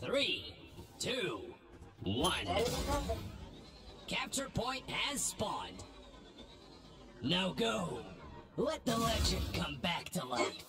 Three, two, one. Capture point has spawned. Now go. Let the legend come back to life.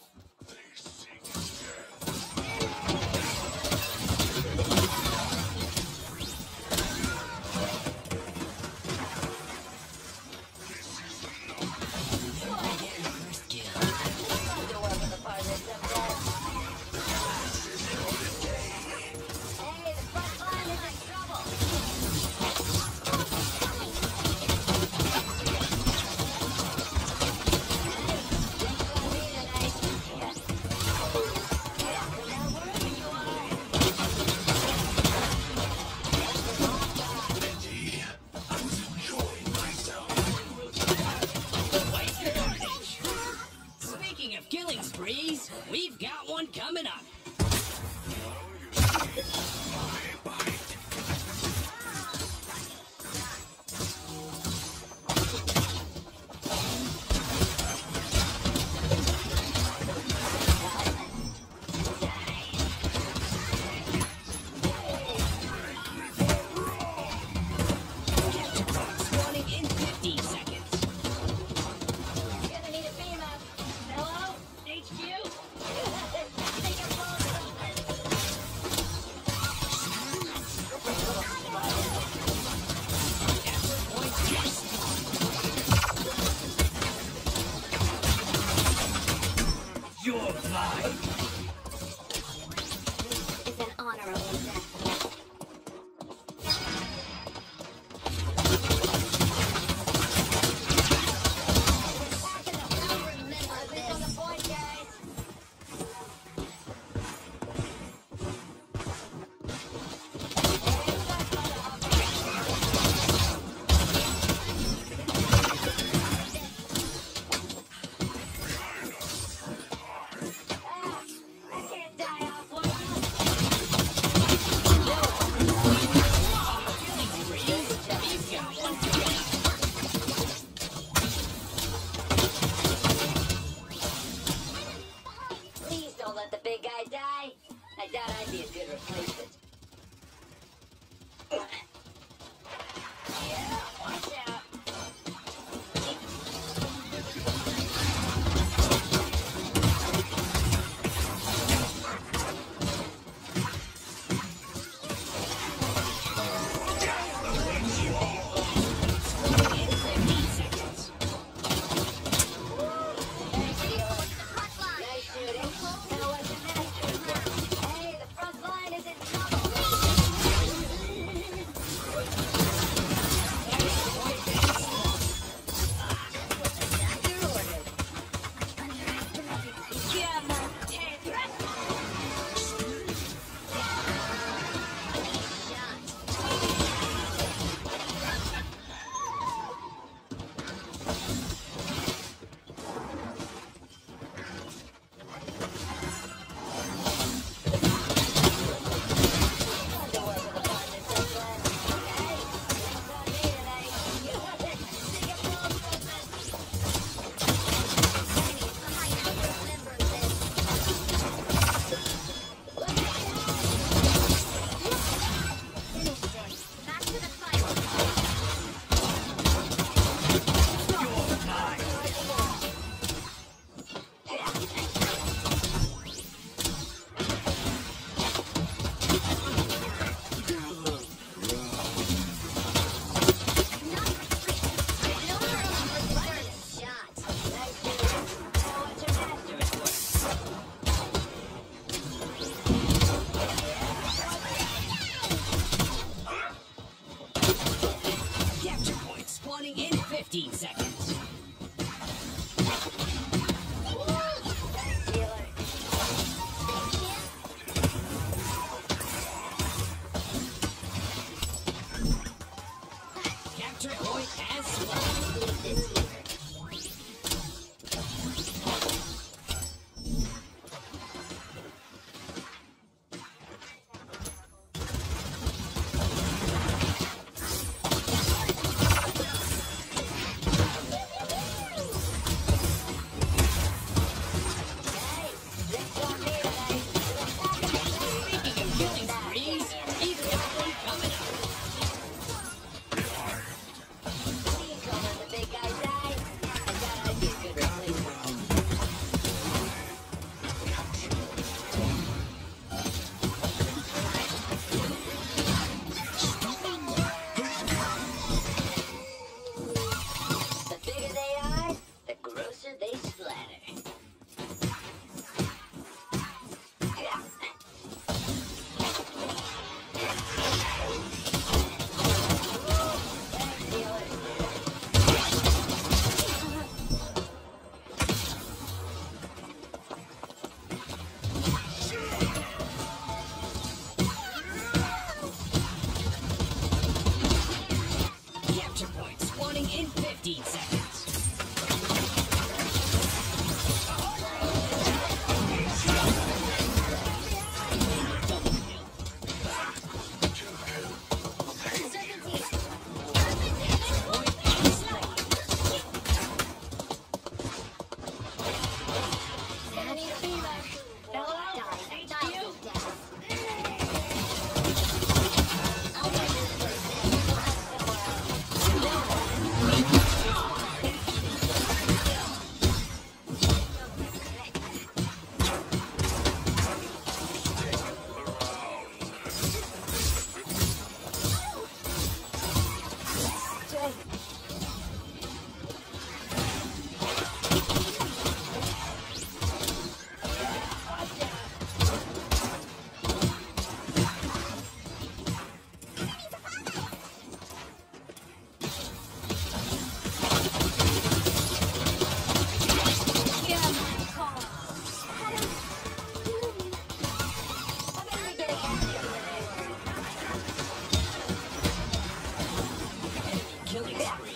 15 seconds. killing spree.